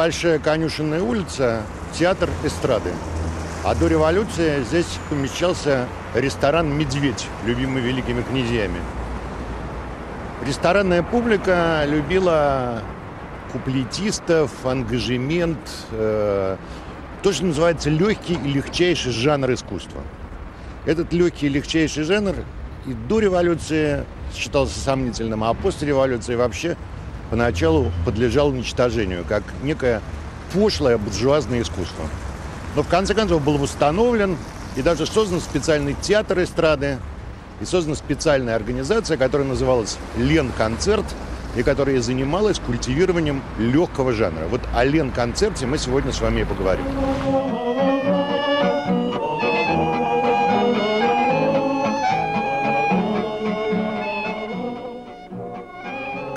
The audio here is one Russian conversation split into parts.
Большая конюшенная улица, театр эстрады. А до революции здесь помещался ресторан «Медведь», любимый великими князьями. Ресторанная публика любила куплетистов, ангажемент, э, то, что называется легкий и легчайший жанр искусства. Этот легкий и легчайший жанр и до революции считался сомнительным, а после революции вообще поначалу подлежал уничтожению, как некое пошлое буржуазное искусство. Но в конце концов был восстановлен и даже создан специальный театр эстрады, и создана специальная организация, которая называлась «Лен-концерт», и которая занималась культивированием легкого жанра. Вот о Лен-концерте мы сегодня с вами и поговорим.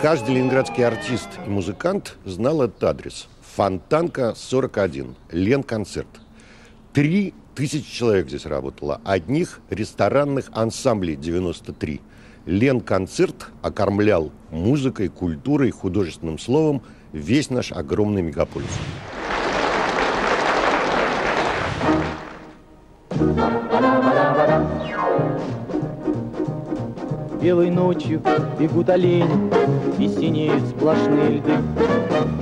Каждый ленинградский артист и музыкант знал этот адрес. Фонтанка 41, Лен-концерт. Три тысячи человек здесь работало. Одних ресторанных ансамблей 93. Лен-концерт окормлял музыкой, культурой, художественным словом весь наш огромный мегаполис. Белой ночью бегут олени И синеют сплошные льды.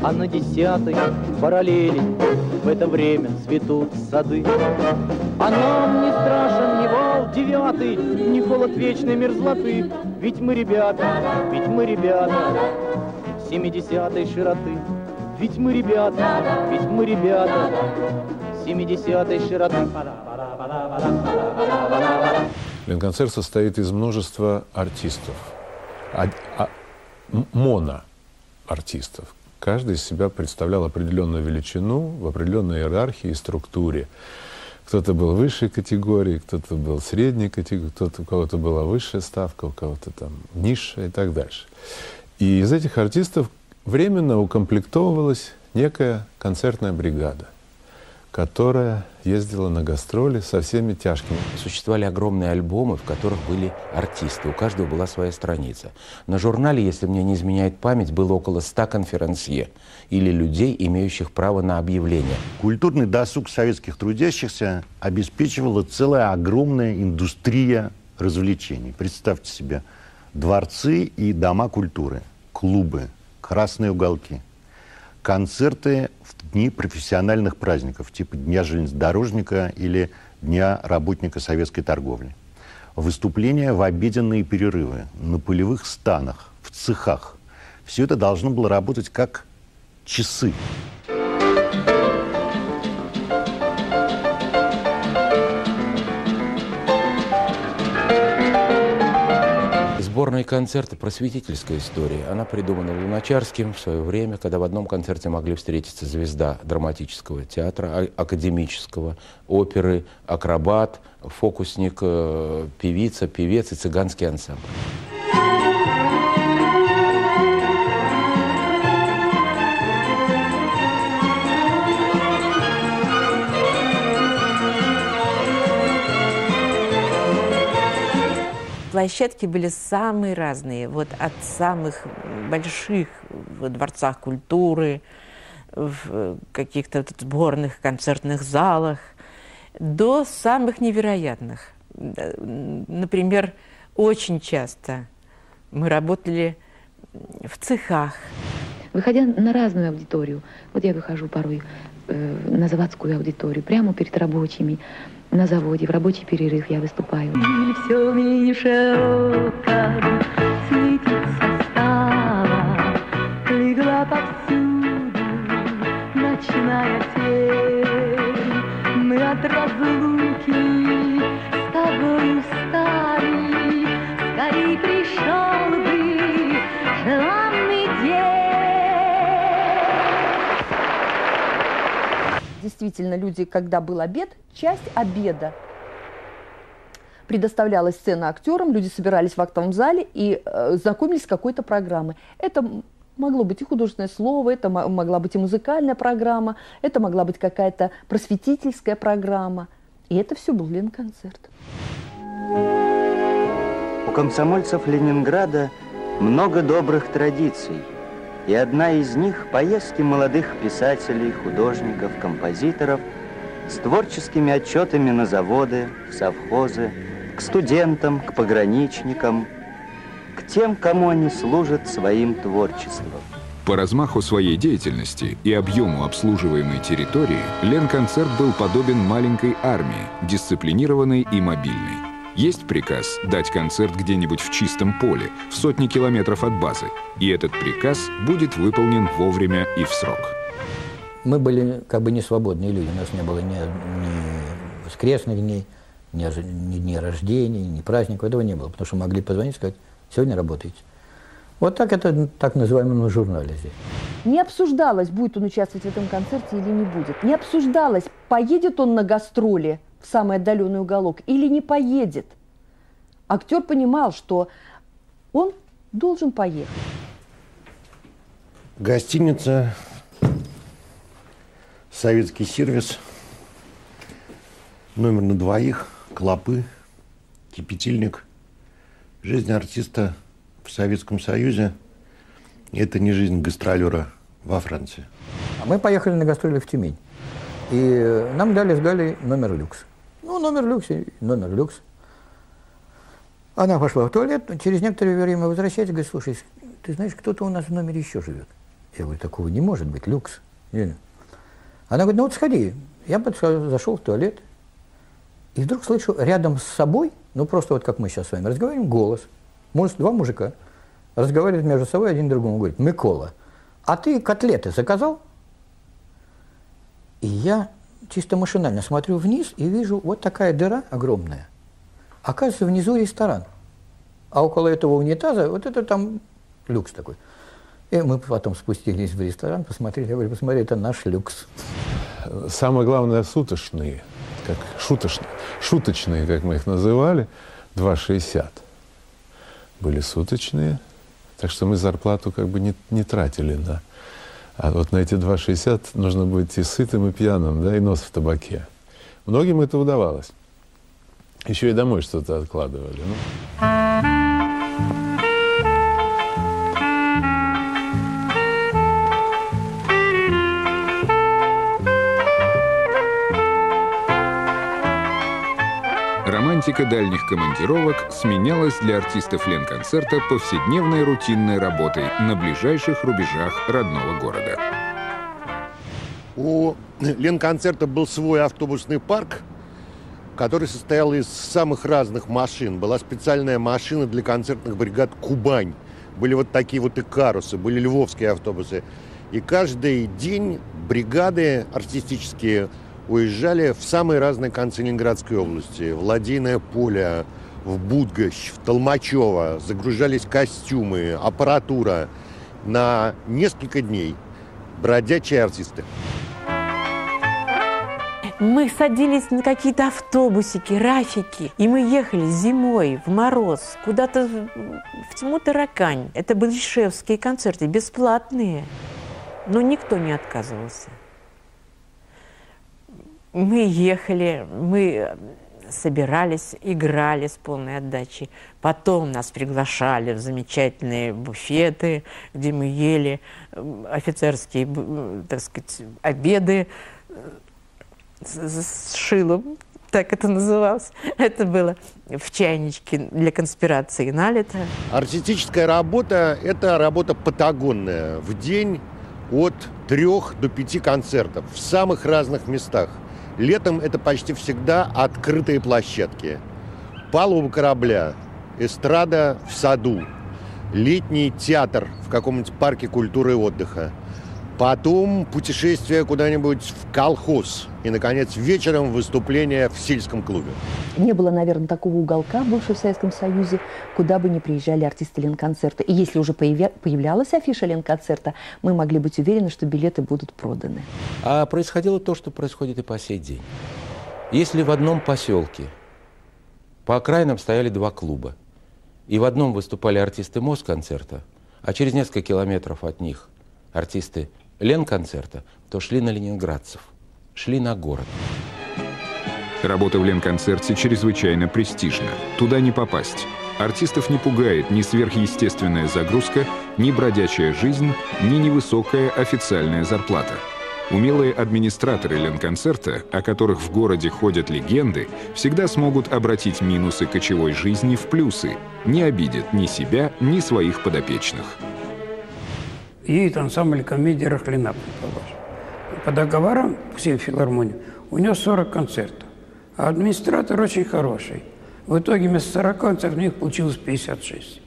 А на десятой параллели В это время цветут сады. А нам не страшен ни вал девятый Ни холод вечной мерзлоты. Ведь мы ребята, ведь мы ребята Семидесятой широты. Ведь мы ребята, ведь мы ребята Семидесятой широты Ленконцерт состоит из множества артистов, а, а, моноартистов. Каждый из себя представлял определенную величину в определенной иерархии и структуре. Кто-то был высшей категории, кто-то был средней категории, кто-то, у кого-то была высшая ставка, у кого-то там низшая и так дальше. И из этих артистов временно укомплектовывалась некая концертная бригада – которая ездила на гастроли со всеми тяжкими. Существовали огромные альбомы, в которых были артисты. У каждого была своя страница. На журнале, если мне не изменяет память, было около ста конферансье или людей, имеющих право на объявление. Культурный досуг советских трудящихся обеспечивала целая огромная индустрия развлечений. Представьте себе, дворцы и дома культуры, клубы, красные уголки – концерты дни профессиональных праздников, типа Дня железнодорожника или Дня работника советской торговли. Выступления в обеденные перерывы, на полевых станах, в цехах. Все это должно было работать как часы. Сборные концерты – просветительская история. Она придумана Луначарским в свое время, когда в одном концерте могли встретиться звезда драматического театра, а, академического, оперы, акробат, фокусник, э, певица, певец и цыганский ансамбль. Площадки были самые разные, вот от самых больших в дворцах культуры, в каких-то сборных концертных залах, до самых невероятных. Например, очень часто мы работали в цехах. Выходя на разную аудиторию, вот я выхожу порой э, на заводскую аудиторию, прямо перед рабочими, на заводе, в рабочий перерыв я выступаю. И все меньше окон, светится стала, легла повсюду ночная тень. Действительно, люди, когда был обед, часть обеда предоставлялась сцена актерам, люди собирались в актовом зале и э, знакомились с какой-то программой. Это могло быть и художественное слово, это могла быть и музыкальная программа, это могла быть какая-то просветительская программа. И это все был Ленконцерт. У комсомольцев Ленинграда много добрых традиций. И одна из них – поездки молодых писателей, художников, композиторов с творческими отчетами на заводы, в совхозы, к студентам, к пограничникам, к тем, кому они служат своим творчеством. По размаху своей деятельности и объему обслуживаемой территории Ленконцерт был подобен маленькой армии, дисциплинированной и мобильной. Есть приказ дать концерт где-нибудь в чистом поле, в сотни километров от базы, и этот приказ будет выполнен вовремя и в срок. Мы были как бы не свободные люди, у нас не было ни, ни воскресных дней, ни, ни дней рождения, ни праздников, этого не было, потому что могли позвонить и сказать, сегодня работаете. Вот так это так называемом журнале здесь. Не обсуждалось, будет он участвовать в этом концерте или не будет. Не обсуждалось, поедет он на гастроли в самый отдаленный уголок или не поедет. Актер понимал, что он должен поехать. Гостиница, советский сервис, номер на двоих, клопы, кипятильник. Жизнь артиста в Советском Союзе – это не жизнь гастролера во Франции. А мы поехали на гастроли в Тюмень. И нам дали с Галей номер люкс. Ну, номер люкс, номер люкс. Она пошла в туалет, через некоторое время возвращается, говорит, слушай, ты знаешь, кто-то у нас в номере еще живет. Я говорю, такого не может быть, люкс. Она говорит, ну вот сходи. Я зашел в туалет, и вдруг слышу рядом с собой, ну просто вот как мы сейчас с вами разговариваем, голос. Может, два мужика разговаривают между собой, один другому говорит, Микола, а ты котлеты заказал? И я чисто машинально смотрю вниз и вижу вот такая дыра огромная. Оказывается, внизу ресторан. А около этого унитаза вот это там люкс такой. И мы потом спустились в ресторан, посмотрели, я говорю, посмотри, это наш люкс. Самое главное, суточные, как шуточные, шуточные, как мы их называли, 2,60. Были суточные, так что мы зарплату как бы не, не тратили на а вот на эти 2,60 нужно быть и сытым, и пьяным, да, и нос в табаке. Многим это удавалось. Еще и домой что-то откладывали. Ну. Романтика дальних командировок сменялась для артистов Ленконцерта повседневной рутинной работой на ближайших рубежах родного города. У Ленконцерта был свой автобусный парк, который состоял из самых разных машин. Была специальная машина для концертных бригад «Кубань». Были вот такие вот и карусы, были львовские автобусы. И каждый день бригады артистические уезжали в самые разные концы Ленинградской области. В Ладейное поле, в Будгощ, в Толмачево. Загружались костюмы, аппаратура. На несколько дней бродячие артисты. Мы садились на какие-то автобусики, рафики, и мы ехали зимой в мороз куда-то в тьму таракань. Это были шефские концерты, бесплатные. Но никто не отказывался. Мы ехали, мы собирались, играли с полной отдачей. Потом нас приглашали в замечательные буфеты, где мы ели офицерские, так сказать, обеды с, с шилом, так это называлось. Это было в чайничке для конспирации налито. Артистическая работа – это работа патагонная. В день от трех до пяти концертов в самых разных местах – Летом это почти всегда открытые площадки. Палуба корабля, эстрада в саду, летний театр в каком-нибудь парке культуры и отдыха. Потом путешествие куда-нибудь в колхоз. И, наконец, вечером выступление в сельском клубе. Не было, наверное, такого уголка в бывшем Советском Союзе, куда бы не приезжали артисты Ленконцерта. И если уже появя... появлялась афиша Ленконцерта, мы могли быть уверены, что билеты будут проданы. А происходило то, что происходит и по сей день. Если в одном поселке по окраинам стояли два клуба, и в одном выступали артисты Москонцерта, а через несколько километров от них артисты Ленконцерта, то шли на ленинградцев, шли на город. Работа в Ленконцерте чрезвычайно престижна. Туда не попасть. Артистов не пугает ни сверхъестественная загрузка, ни бродячая жизнь, ни невысокая официальная зарплата. Умелые администраторы Ленконцерта, о которых в городе ходят легенды, всегда смогут обратить минусы кочевой жизни в плюсы, не обидят ни себя, ни своих подопечных. Едет ансамбль комедии «Рахлина» по договорам всем филармонии у него 40 концертов. А администратор очень хороший. В итоге вместо 40 концертов у них получилось 56.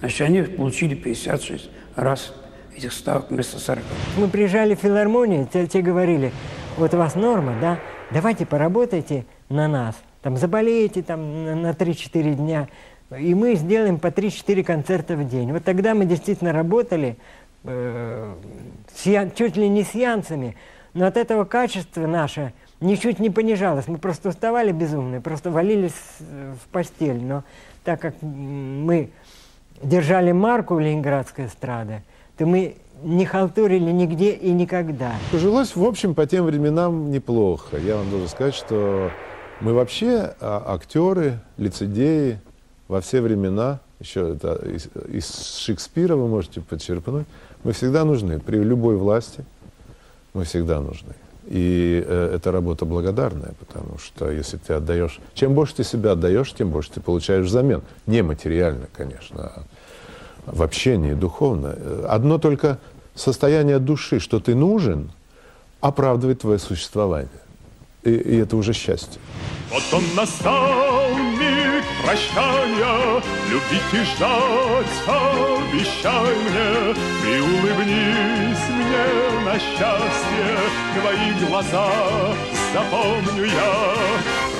Значит, они получили 56 раз этих ставок вместо 40. Мы приезжали в филармонию, те, те говорили, вот у вас норма, да, давайте поработайте на нас, там заболеете там на 3-4 дня, и мы сделаем по 3-4 концерта в день. Вот тогда мы действительно работали э, с, чуть ли не с янцами, но от этого качество наше ничуть не понижалось. Мы просто уставали безумно, просто валились в постель. Но так как мы держали марку Ленинградской эстрады, то мы не халтурили нигде и никогда. Жилось, в общем, по тем временам неплохо. Я вам должен сказать, что мы вообще а, актеры, лицедеи во все времена, еще это из, из Шекспира вы можете подчерпнуть, мы всегда нужны. При любой власти мы всегда нужны. И э, это работа благодарная, потому что если ты отдаешь, чем больше ты себя отдаешь, тем больше ты получаешь взамен. Не материально, конечно, а в общении духовно. Одно только состояние души, что ты нужен, оправдывает твое существование. И, и это уже счастье. Вот он настал прощания, любить и ждать, обещай мне, и улыбнись мне на счастье, твои глаза запомню я,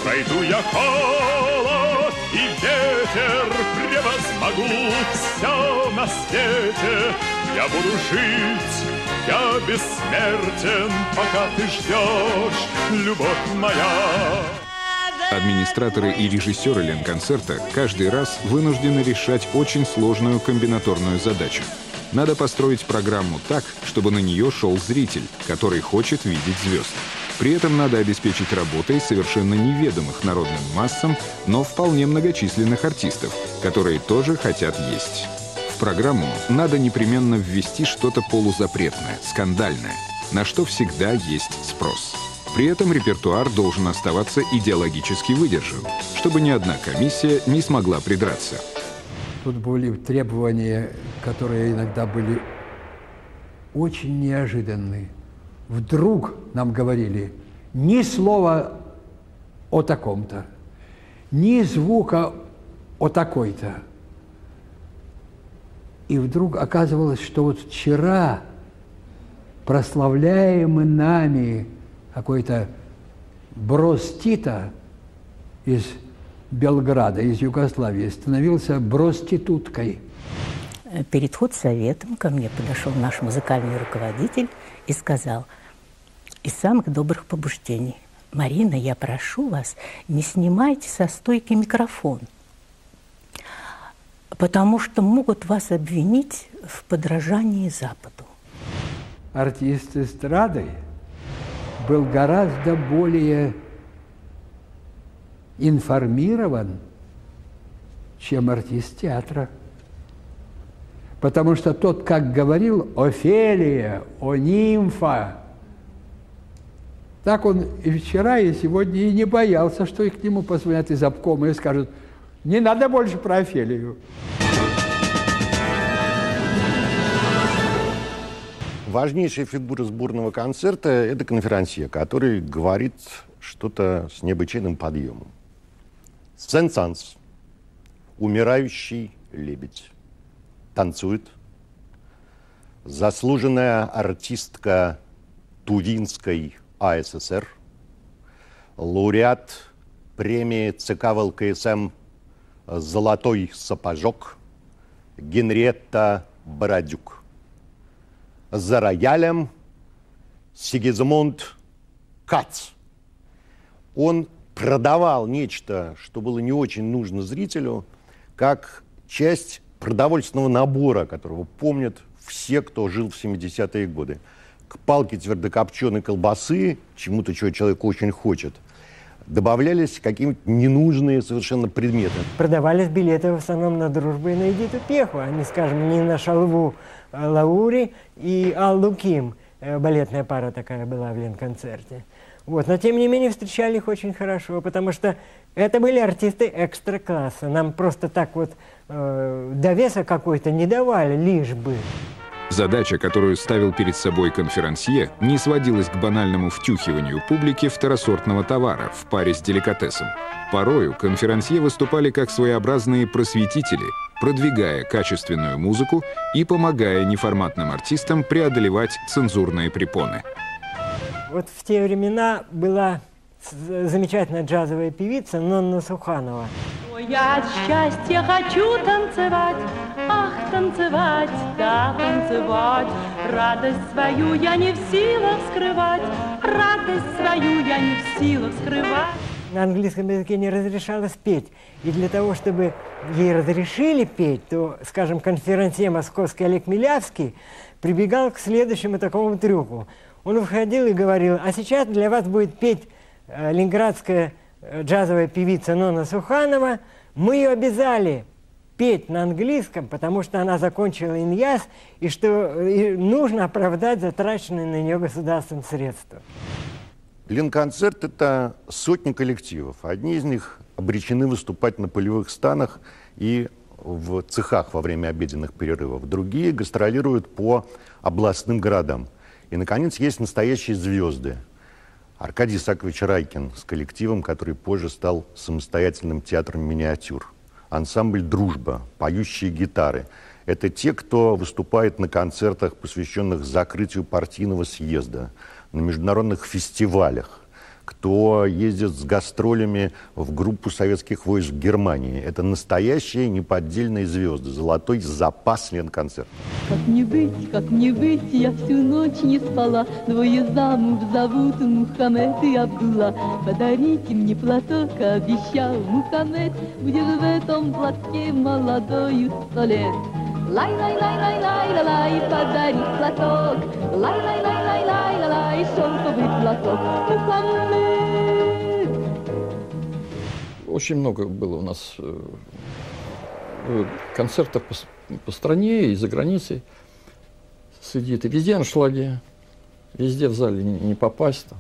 пройду я холод и ветер, превозмогу все на свете, я буду жить, я бессмертен, пока ты ждешь, любовь моя. Администраторы и режиссеры Ленконцерта каждый раз вынуждены решать очень сложную комбинаторную задачу. Надо построить программу так, чтобы на нее шел зритель, который хочет видеть звезд. При этом надо обеспечить работой совершенно неведомых народным массам, но вполне многочисленных артистов, которые тоже хотят есть. В программу надо непременно ввести что-то полузапретное, скандальное, на что всегда есть спрос. При этом репертуар должен оставаться идеологически выдержан, чтобы ни одна комиссия не смогла придраться. Тут были требования, которые иногда были очень неожиданные. Вдруг нам говорили ни слова о таком-то, ни звука о такой-то. И вдруг оказывалось, что вот вчера прославляемый нами какой-то Брос Тита из Белграда, из Югославии, становился проституткой. Перед худсоветом ко мне подошел наш музыкальный руководитель и сказал из самых добрых побуждений, «Марина, я прошу вас, не снимайте со стойки микрофон, потому что могут вас обвинить в подражании Западу». Артист эстрады – был гораздо более информирован, чем артист театра. Потому что тот, как говорил Офелия, о нимфа, так он и вчера, и сегодня и не боялся, что и к нему позвонят из обкома и скажут, не надо больше про Офелию. Важнейшая фигура сборного концерта – это конферансье, который говорит что-то с необычайным подъемом. Сен-Санс, умирающий лебедь, танцует. Заслуженная артистка Тувинской АССР, лауреат премии ЦК ВЛКСМ «Золотой сапожок» Генриетта Бородюк – за роялем Сигизмунд Кац. Он продавал нечто, что было не очень нужно зрителю, как часть продовольственного набора, которого помнят все, кто жил в 70-е годы. К палке твердокопченой колбасы, чему-то, чего человек очень хочет, добавлялись какие-то ненужные совершенно предметы. Продавались билеты в основном на дружбу и на Эдиту Пеху, а не, скажем, не на Шалву а Лаури и Аллу Ким. Э, балетная пара такая была в Ленконцерте. Вот. Но, тем не менее, встречали их очень хорошо, потому что это были артисты экстра-класса. Нам просто так вот э, довеса какой-то не давали, лишь бы. Задача, которую ставил перед собой конферансье, не сводилась к банальному втюхиванию публики второсортного товара в паре с деликатесом. Порою конферансье выступали как своеобразные просветители, продвигая качественную музыку и помогая неформатным артистам преодолевать цензурные препоны. Вот в те времена была замечательная джазовая певица Нонна Суханова. Я от счастья хочу танцевать, ах, танцевать, да, танцевать. Радость свою я не в силах скрывать, радость свою я не в силах скрывать. На английском языке не разрешалось петь. И для того, чтобы ей разрешили петь, то, скажем, конференция московский Олег Милявский прибегал к следующему такому трюку. Он выходил и говорил, а сейчас для вас будет петь э, ленинградская э, джазовая певица Нона Суханова – мы ее обязали петь на английском, потому что она закончила иньяс, и что и нужно оправдать затраченные на нее государственные средства. Ленконцерт – это сотни коллективов. Одни из них обречены выступать на полевых станах и в цехах во время обеденных перерывов. Другие гастролируют по областным городам. И, наконец, есть настоящие звезды – Аркадий Исакович Райкин с коллективом, который позже стал самостоятельным театром миниатюр. Ансамбль «Дружба», поющие гитары. Это те, кто выступает на концертах, посвященных закрытию партийного съезда, на международных фестивалях, кто ездит с гастролями в группу советских войск в Германии. Это настоящие неподдельные звезды, золотой запас Ленконцерта. Как не быть, как не быть, я всю ночь не спала. Двое замуж зовут Мухаммед и Абдулла. Подарите мне платок, обещал Мухаммед. Будет в этом платке молодою сто лет. Лай-лай-лай-лай-лай-лай, подари платок. Лай-лай-лай-лай-лай-лай, шелковый платок. Мухаммед. Очень много было у нас э, концертов по, по стране и за границей. Сидит и везде аншлаги, везде в зале не, не попасть. Там.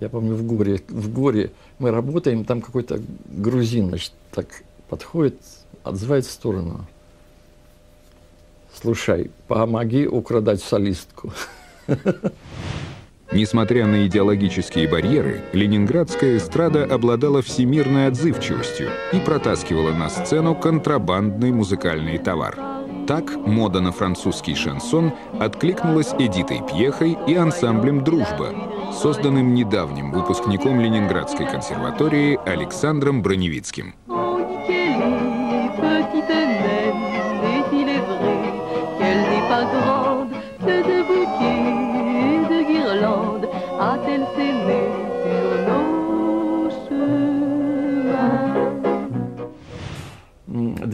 Я помню, в Гори, в Гори мы работаем, там какой-то грузин, значит, так подходит, отзывает в сторону. Слушай, помоги украдать солистку. Несмотря на идеологические барьеры, ленинградская эстрада обладала всемирной отзывчивостью и протаскивала на сцену контрабандный музыкальный товар. Так мода на французский шансон откликнулась Эдитой Пьехой и ансамблем «Дружба», созданным недавним выпускником Ленинградской консерватории Александром Броневицким.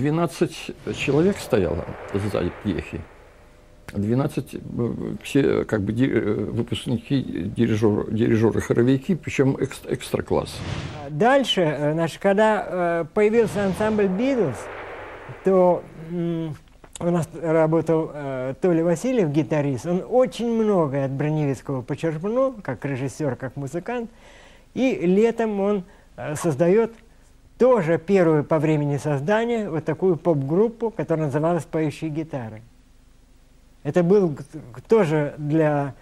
12 человек стояло сзади пьехи. 12 все как бы выпускники, дирижеры, дирижеры хоровики, причем экстра, экстра класс. Дальше, значит, когда появился ансамбль Битлз, то у нас работал э, Толя Васильев, гитарист, он очень многое от Броневицкого почерпнул, как режиссер, как музыкант, и летом он э, создает тоже первую по времени создания вот такую поп-группу, которая называлась «Поющие гитары». Это был тоже для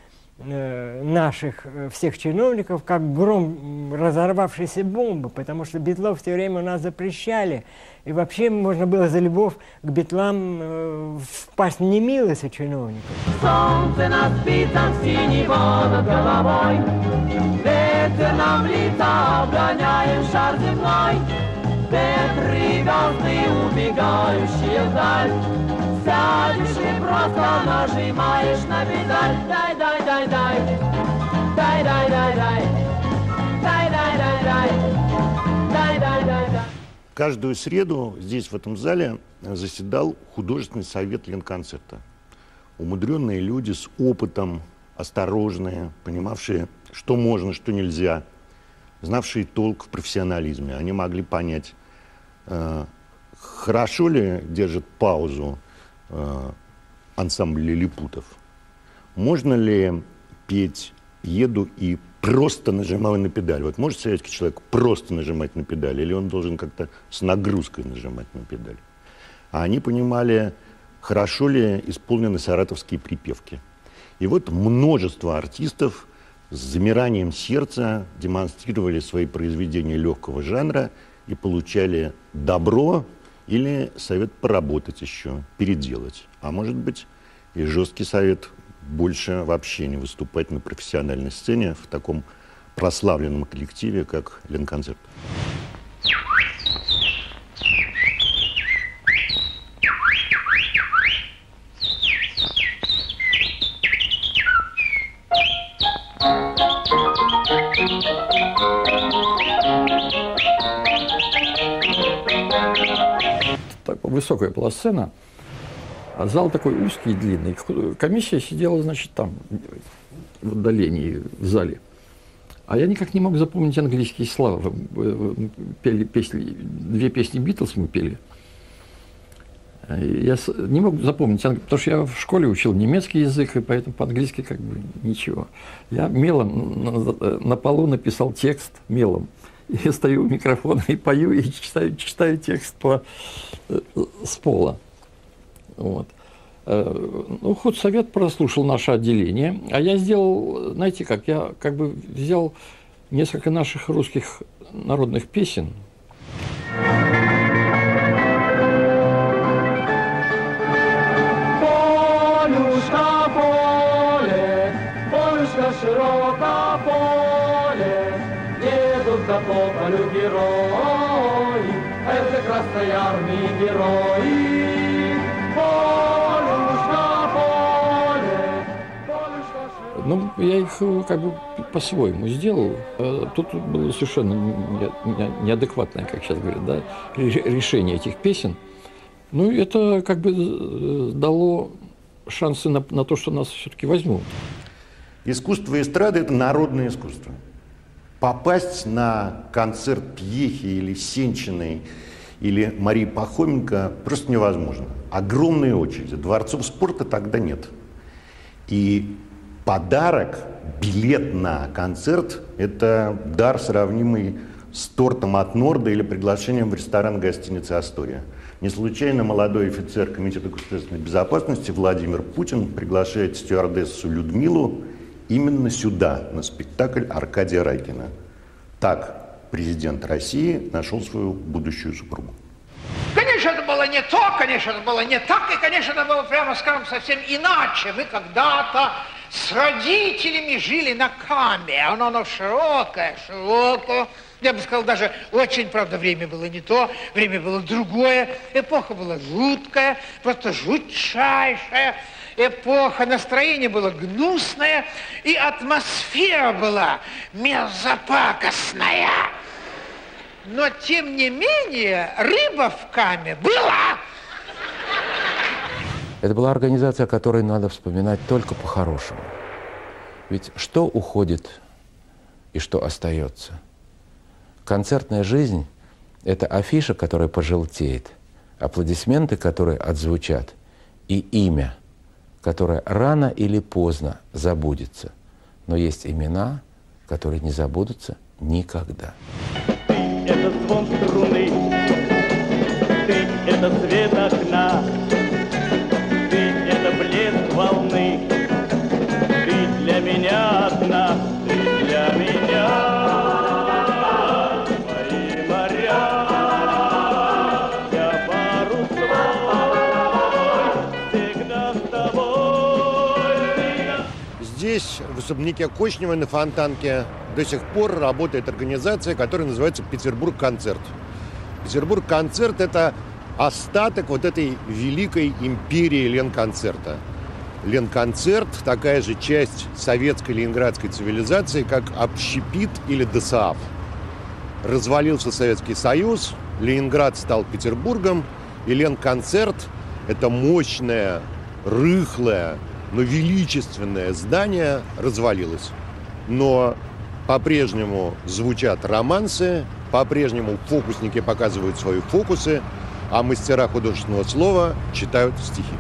Э, наших э, всех чиновников как гром разорвавшейся бомбы, потому что битлов все время у нас запрещали. И вообще можно было за любовь к битлам э, впасть в немилость у чиновников. Солнце нас спицам синего над головой, Ветер нам лица обгоняет шар земной, Ветры звезды, убегающие вдаль, Сядешь и просто нажимаешь на педаль. Дай, дай, дай, дай. Дай, дай, дай, дай. Дай, дай, дай, дай. Дай, дай, дай, дай. Каждую среду здесь, в этом зале, заседал художественный совет Ленконцерта. Умудренные люди с опытом, осторожные, понимавшие, что можно, что нельзя. знавшие толк в профессионализме. Они могли понять, хорошо ли держит паузу э, ансамбль лилипутов. Можно ли петь «Еду» и просто нажимаю на педаль. Вот может советский человек просто нажимать на педаль, или он должен как-то с нагрузкой нажимать на педаль? А они понимали, хорошо ли исполнены саратовские припевки. И вот множество артистов с замиранием сердца демонстрировали свои произведения легкого жанра и получали добро или совет поработать еще, переделать. А может быть и жесткий совет больше вообще не выступать на профессиональной сцене в таком прославленном коллективе, как Ленконцерт. Так, высокая была сцена, а зал такой узкий и длинный. Комиссия сидела, значит, там, в отдалении, в зале. А я никак не мог запомнить английские слова. Пели песни, две песни Битлз мы пели. Я не мог запомнить, потому что я в школе учил немецкий язык, и поэтому по-английски как бы ничего. Я мелом на полу написал текст мелом. Я стою у микрофона и пою, и читаю, читаю текст по, э, с пола. Вот. Э, ну, худсовет прослушал наше отделение, а я сделал, знаете как, я как бы взял несколько наших русских народных песен, Армии герои. Полюшка поле, полюшка Ну, я их э, как бы по-своему сделал. Э, Тут было совершенно не- не- неадекватное, как сейчас говорят, да, ре- решение этих песен. Ну, это как бы э, дало шансы на, на то, что нас все-таки возьмут. Искусство эстрады – это народное искусство. Попасть на концерт Пьехи или Сенчиной или Марии Пахоменко просто невозможно. Огромные очереди. Дворцов спорта тогда нет. И подарок, билет на концерт – это дар, сравнимый с тортом от Норда или приглашением в ресторан гостиницы «Астория». Не случайно молодой офицер Комитета государственной безопасности Владимир Путин приглашает стюардессу Людмилу именно сюда, на спектакль Аркадия Райкина. Так президент России нашел свою будущую супругу. Конечно, это было не то, конечно, это было не так, и, конечно, это было, прямо скажем, совсем иначе. Мы когда-то с родителями жили на Каме. Оно, оно широкое, широкое. Я бы сказал, даже очень, правда, время было не то, время было другое. Эпоха была жуткая, просто жутчайшая эпоха. Настроение было гнусное, и атмосфера была мерзопакостная. Но, тем не менее, рыба в каме была. Это была организация, о которой надо вспоминать только по-хорошему. Ведь что уходит и что остается? Концертная жизнь – это афиша, которая пожелтеет, аплодисменты, которые отзвучат, и имя, которое рано или поздно забудется. Но есть имена, которые не забудутся никогда. Это звон струны, ты — это свет окна, ты — это блеск волны, ты для меня одна, ты для меня. Здесь, в особняке Кочнева на Фонтанке, до сих пор работает организация, которая называется «Петербург-концерт». «Петербург-концерт» — это остаток вот этой великой империи Ленконцерта. Ленконцерт – такая же часть советской ленинградской цивилизации, как общепит или ДОСААФ. Развалился Советский Союз, Ленинград стал Петербургом, и Ленконцерт – это мощное, рыхлое, но величественное здание развалилось. Но По-прежнему звучат романсы, по-прежнему фокусники показывают свои фокусы, а мастера художественного слова читают стихи.